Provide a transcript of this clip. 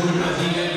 Curva